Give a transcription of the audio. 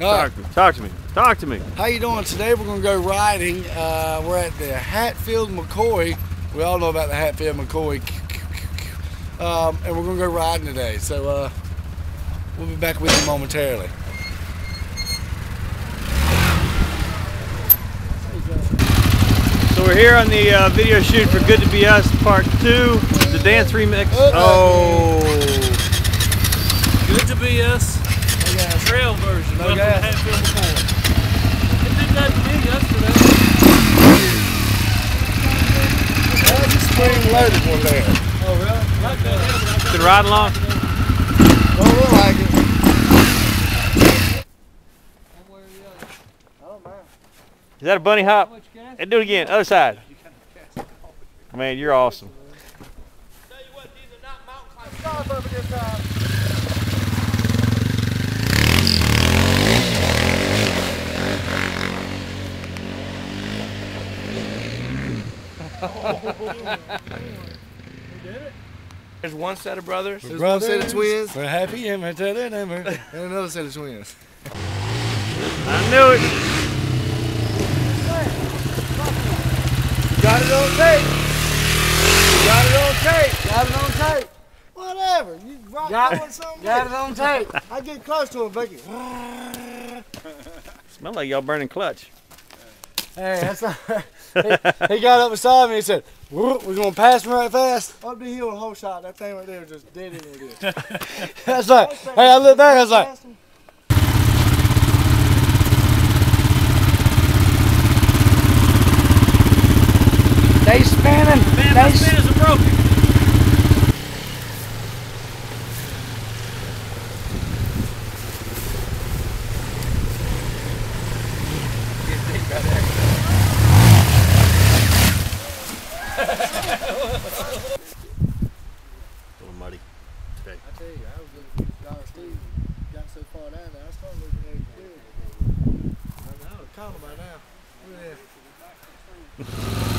Talk, to me. Talk to me. Talk to me. How you doing? Today we're gonna go riding. Uh, we're at the Hatfield McCoy. We all know about the Hatfield McCoy. Um, and we're gonna go riding today. So uh, we'll be back with you momentarily. So we're here on the uh, video shoot for Good to Be Us Part 2, the dance remix. Oh. Good to be us. Okay. Trail version. No Welcome gas. to Hatfield McCoy. It did that to me yesterday. That's a spring loaded one there. Oh, really? Like that. yeah, but Been riding along? Don't look like it. got one way or the other. Oh man. Is that a bunny hop? And do it again. Other side. Man, you're awesome. There's one set of brothers. There's one set of twins. We're happy and we're telling them. And another set of twins. I knew it. Got it on tape. Got it on tape. Got it on tape. Whatever. You rock Got- going something. Got it on tape. I get close to him, Vicky. Smell like y'all burning clutch. Hey, that's not. he, he got up beside me and said, "Whoop, "We're gonna pass him right fast." Up the hill, whole shot. That thing right there was just dead in there. That's like, hey, I looked back. I was like, They spinning. Man, they my spinners are broken. A little muddy today. I tell you, I was looking at Dollar Steve. Got so far down there, I started looking at it. I caught him by now. Look at that.